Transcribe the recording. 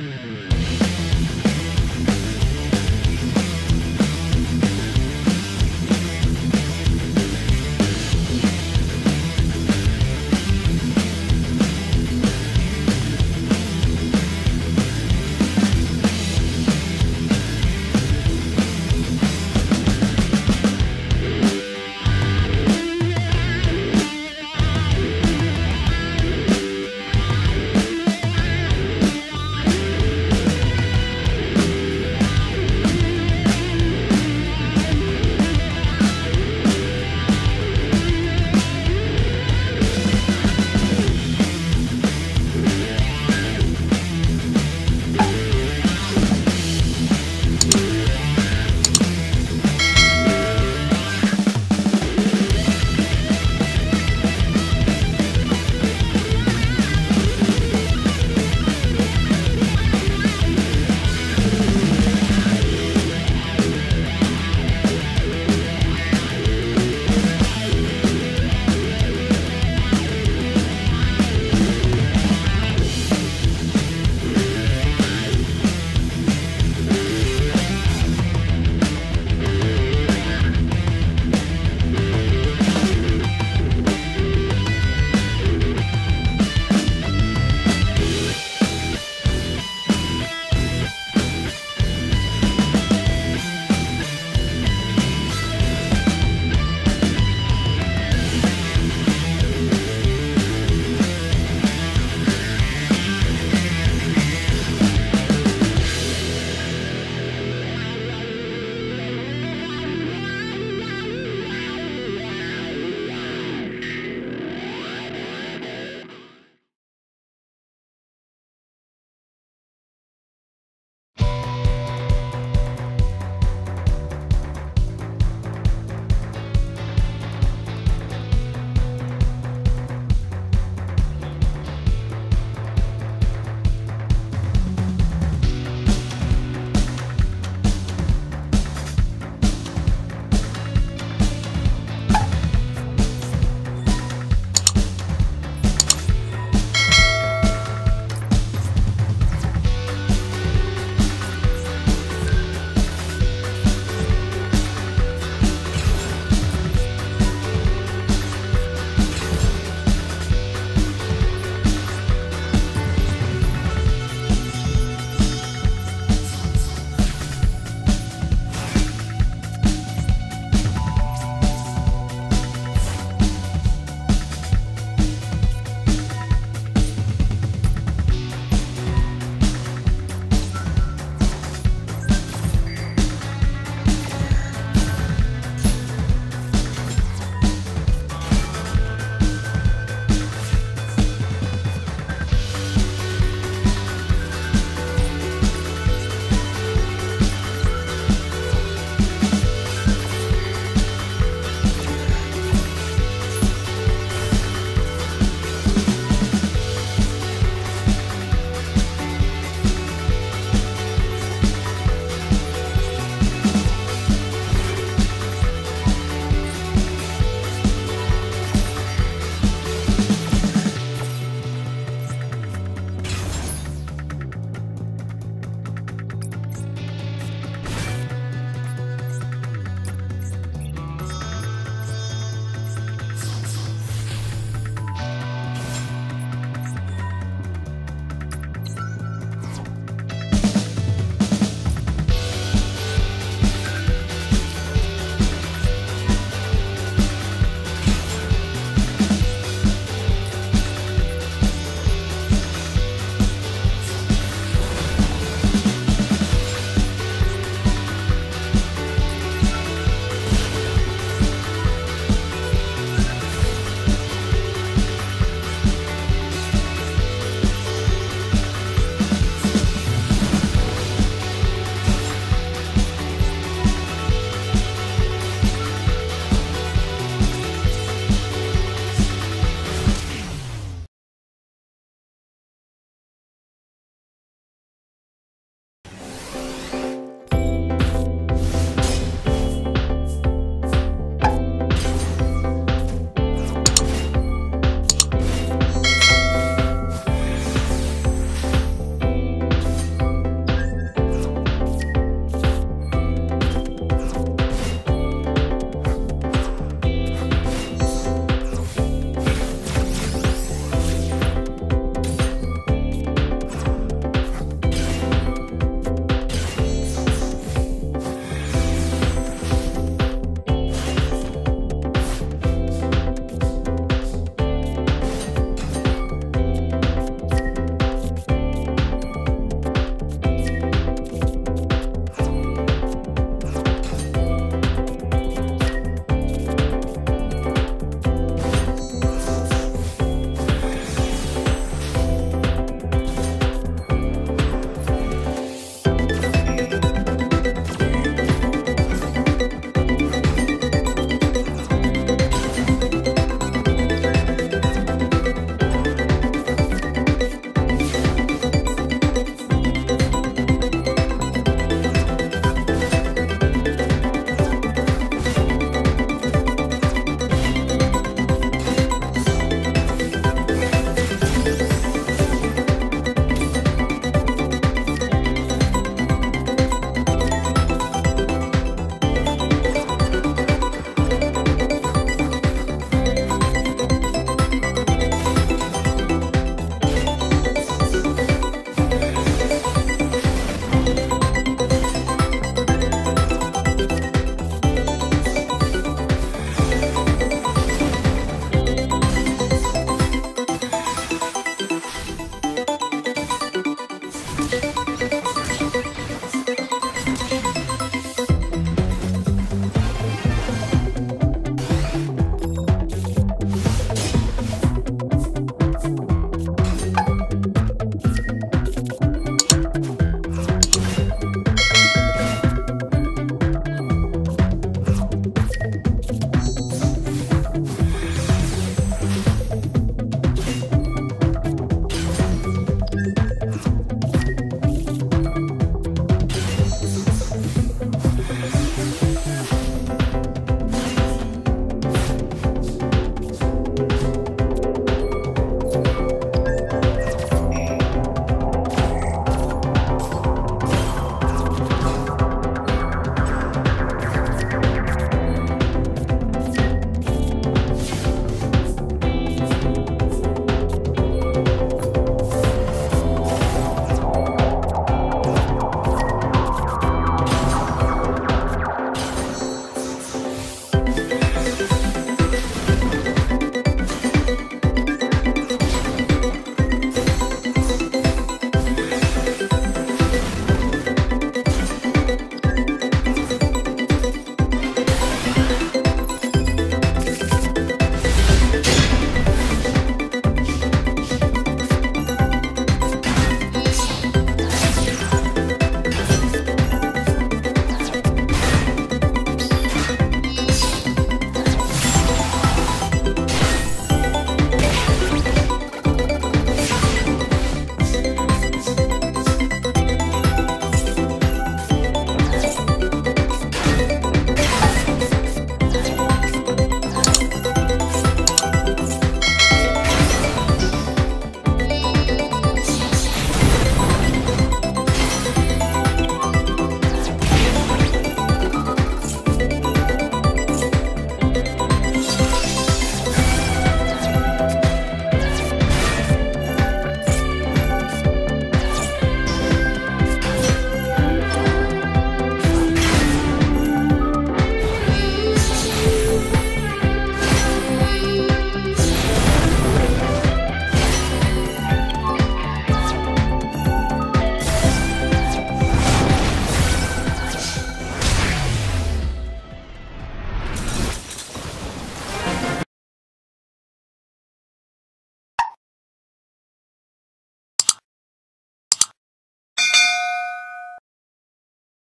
Mm-hmm.